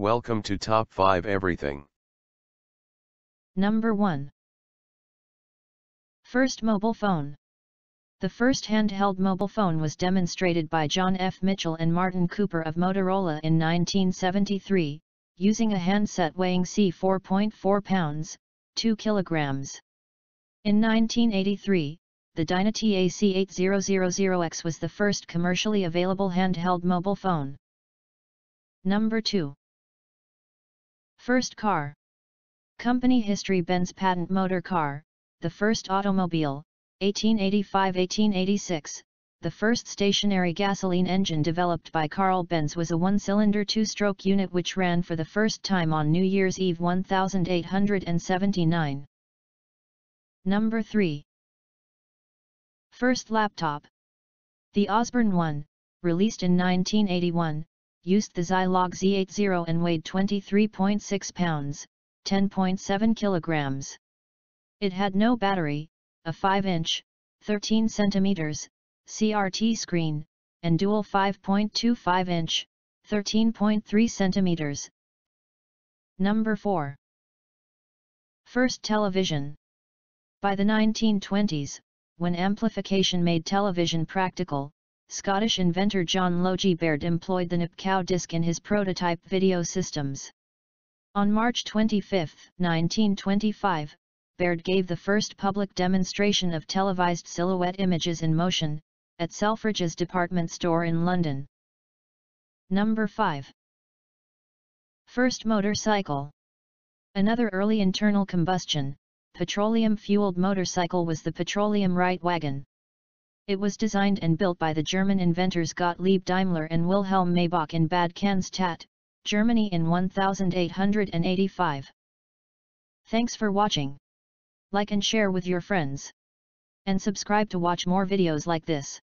Welcome to Top 5 Everything. Number 1. First mobile phone. The first handheld mobile phone was demonstrated by John F. Mitchell and Martin Cooper of Motorola in 1973, using a handset weighing C4.4 pounds, 2 kilograms. In 1983, the DynaTAC 8000X was the first commercially available handheld mobile phone. Number 2. First car. Company history Benz patent motor car, the first automobile, 1885-1886, the first stationary gasoline engine developed by Carl Benz was a one-cylinder two-stroke unit which ran for the first time on New Year's Eve 1879. Number 3. First laptop. The Osborne 1, released in 1981, used the Zilog Z80 and weighed 23.6 pounds, 10.7 kilograms. It had no battery, a 5-inch, 13 centimeters, CRT screen, and dual 5.25-inch, 13.3 centimeters. Number 4. First television. By the 1920s, when amplification made television practical, Scottish inventor John Logie Baird employed the Nipkow disc in his prototype video systems. On March 25, 1925, Baird gave the first public demonstration of televised silhouette images in motion, at Selfridges department store in London. Number 5. First motorcycle. Another early internal combustion, petroleum-fueled motorcycle was the Petroleum Reitwagen. It was designed and built by the German inventors Gottlieb Daimler and Wilhelm Maybach in Bad Cannstatt, Germany in 1885. Thanks for watching. Like and share with your friends. And subscribe to watch more videos like this.